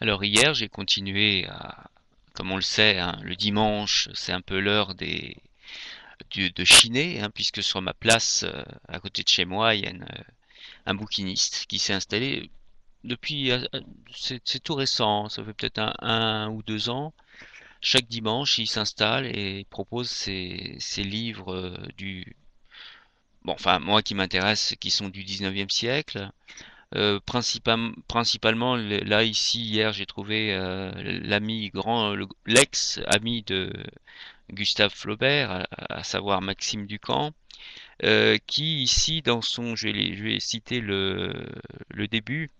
Alors hier, j'ai continué à, comme on le sait, hein, le dimanche, c'est un peu l'heure des de chiner, hein, puisque sur ma place, euh, à côté de chez moi, il y a un bouquiniste qui s'est installé depuis, euh, c'est tout récent, ça fait peut-être un, ou deux ans. Chaque dimanche, il s'installe et propose ses, livres euh, du, bon, enfin, moi qui m'intéresse, qui sont du 19e siècle. Euh, principalement, là, ici, hier, j'ai trouvé euh, l'ami grand, l'ex-ami de Gustave Flaubert, à, savoir Maxime Ducamp, euh, qui ici, dans son, je vais, je citer le, début,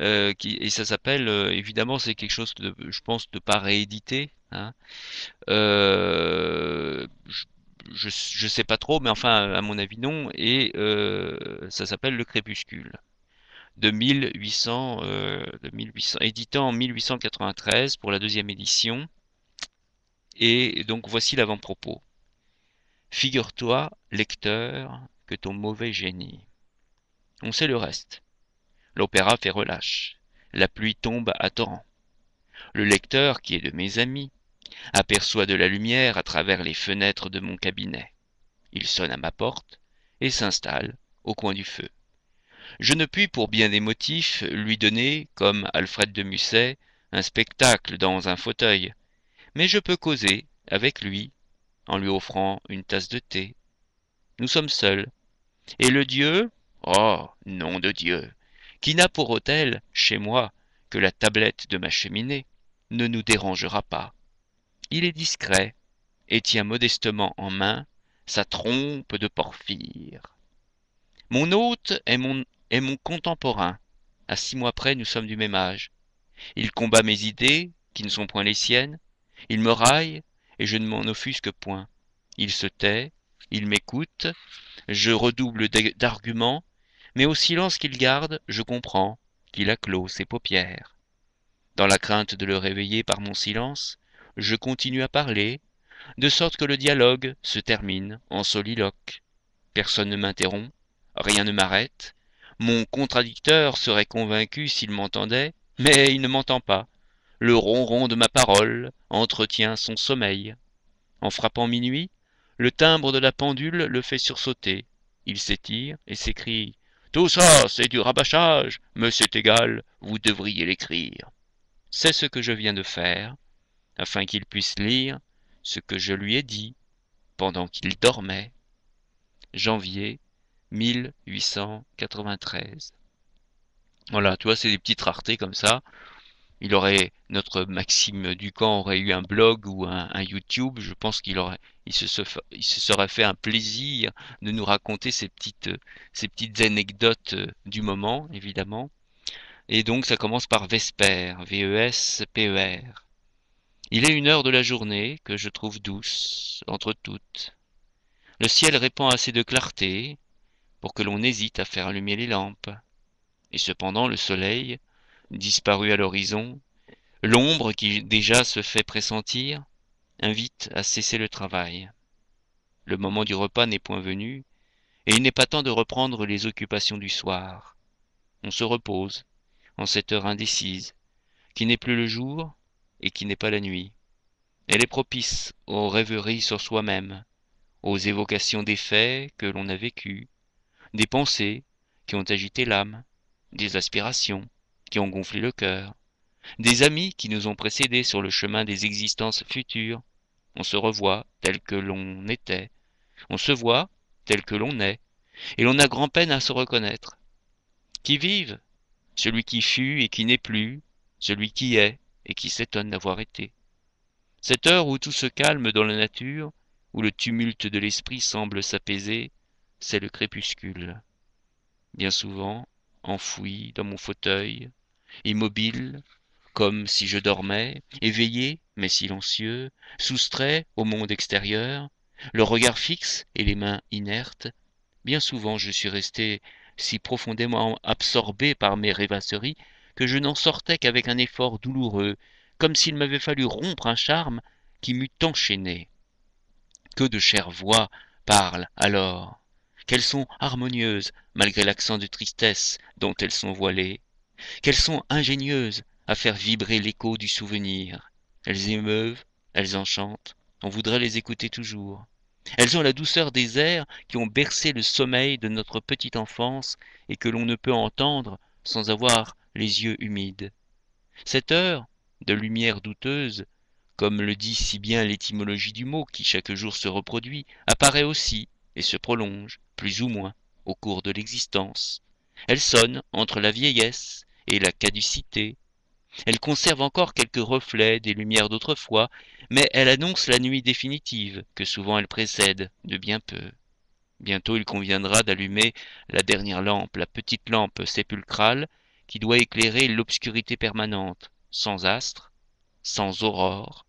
et ça s'appelle, évidemment, c'est quelque chose de, je pense, de pas réédité. Hein. je, je, sais pas trop, mais enfin, à mon avis, non. Et ça s'appelle Le Crépuscule de 1800, euh, de 1800, édité en 1893 pour la deuxième édition. Et donc voici l'avant-propos. Figure-toi, lecteur, que ton mauvais génie. On sait le reste. L'opéra fait relâche. La pluie tombe à torrent. Le lecteur, qui est de mes amis, aperçoit de la lumière à travers les fenêtres de mon cabinet. Il sonne à ma porte et s'installe au coin du feu. Je ne puis pour bien des motifs lui donner, comme Alfred de Musset, un spectacle dans un fauteuil, mais je peux causer avec lui en lui offrant une tasse de thé. Nous sommes seuls. Et le Dieu, oh, nom de Dieu, qui n'a pour autel, chez moi, que la tablette de ma cheminée, ne nous dérangera pas. Il est discret, et tient modestement en main sa trompe de porphyre. Mon hôte est mon est mon contemporain. À six mois près, nous sommes du même âge. Il combat mes idées, qui ne sont point les siennes. Il me raille, et je ne m'en offusque point. Il se tait, il m'écoute, je redouble d'arguments, mais au silence qu'il garde, je comprends qu'il a clos ses paupières. Dans la crainte de le réveiller par mon silence, je continue à parler, de sorte que le dialogue se termine en soliloque. Personne ne m'interrompt, rien ne m'arrête, mon contradicteur serait convaincu s'il m'entendait, mais il ne m'entend pas. Le ronron de ma parole entretient son sommeil. En frappant minuit, le timbre de la pendule le fait sursauter. Il s'étire et s'écrie Tout ça, c'est du rabâchage, mais c'est égal, vous devriez l'écrire. C'est ce que je viens de faire, afin qu'il puisse lire ce que je lui ai dit pendant qu'il dormait. Janvier 1893. Voilà, tu vois, c'est des petites raretés comme ça. Il aurait, notre Maxime Ducamp aurait eu un blog ou un, YouTube, je pense qu'il aurait, il se, il se, serait fait un plaisir de nous raconter ces petites, ces petites anecdotes du moment, évidemment. Et donc, ça commence par Vesper, V-E-S-P-E-R. Il est une heure de la journée que je trouve douce entre toutes. Le ciel répand assez de clarté, pour que l'on hésite à faire allumer les lampes. Et cependant le soleil, disparu à l'horizon, l'ombre qui déjà se fait pressentir, invite à cesser le travail. Le moment du repas n'est point venu, et il n'est pas temps de reprendre les occupations du soir. On se repose, en cette heure indécise, qui n'est plus le jour et qui n'est pas la nuit. Elle est propice aux rêveries sur soi-même, aux évocations des faits que l'on a vécus, des pensées qui ont agité l'âme, des aspirations qui ont gonflé le cœur, des amis qui nous ont précédés sur le chemin des existences futures. On se revoit tel que l'on était, on se voit tel que l'on est, et l'on a grand-peine à se reconnaître. Qui vive? Celui qui fut et qui n'est plus, celui qui est et qui s'étonne d'avoir été. Cette heure où tout se calme dans la nature, où le tumulte de l'esprit semble s'apaiser, c'est le crépuscule. Bien souvent, enfoui dans mon fauteuil, immobile, comme si je dormais, éveillé mais silencieux, soustrait au monde extérieur, le regard fixe et les mains inertes, bien souvent je suis resté si profondément absorbé par mes rêvasseries que je n'en sortais qu'avec un effort douloureux, comme s'il m'avait fallu rompre un charme qui m'eût enchaîné. Que de chères voix parlent alors qu'elles sont harmonieuses malgré l'accent de tristesse dont elles sont voilées, qu'elles sont ingénieuses à faire vibrer l'écho du souvenir. Elles émeuvent, elles enchantent, on voudrait les écouter toujours. Elles ont la douceur des airs qui ont bercé le sommeil de notre petite enfance et que l'on ne peut entendre sans avoir les yeux humides. Cette heure de lumière douteuse, comme le dit si bien l'étymologie du mot qui chaque jour se reproduit, apparaît aussi et se prolonge, plus ou moins, au cours de l'existence. Elle sonne entre la vieillesse et la caducité. Elle conserve encore quelques reflets des lumières d'autrefois, mais elle annonce la nuit définitive que souvent elle précède de bien peu. Bientôt il conviendra d'allumer la dernière lampe, la petite lampe sépulcrale qui doit éclairer l'obscurité permanente, sans astre, sans aurore,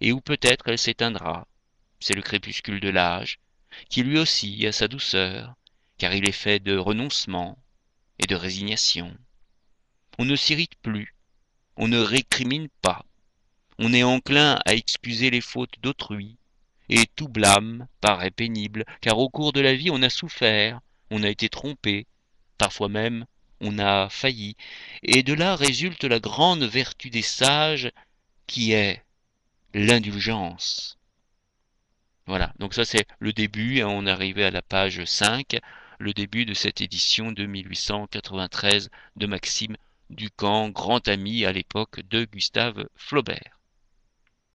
et où peut-être elle s'éteindra. C'est le crépuscule de l'âge, qui lui aussi a sa douceur, car il est fait de renoncement et de résignation. On ne s'irrite plus, on ne récrimine pas, on est enclin à excuser les fautes d'autrui, et tout blâme paraît pénible, car au cours de la vie on a souffert, on a été trompé, parfois même on a failli, et de là résulte la grande vertu des sages qui est l'indulgence. Voilà, donc ça c'est le début, hein, on est arrivé à la page 5, le début de cette édition de 1893 de Maxime Ducamp, grand ami à l'époque de Gustave Flaubert.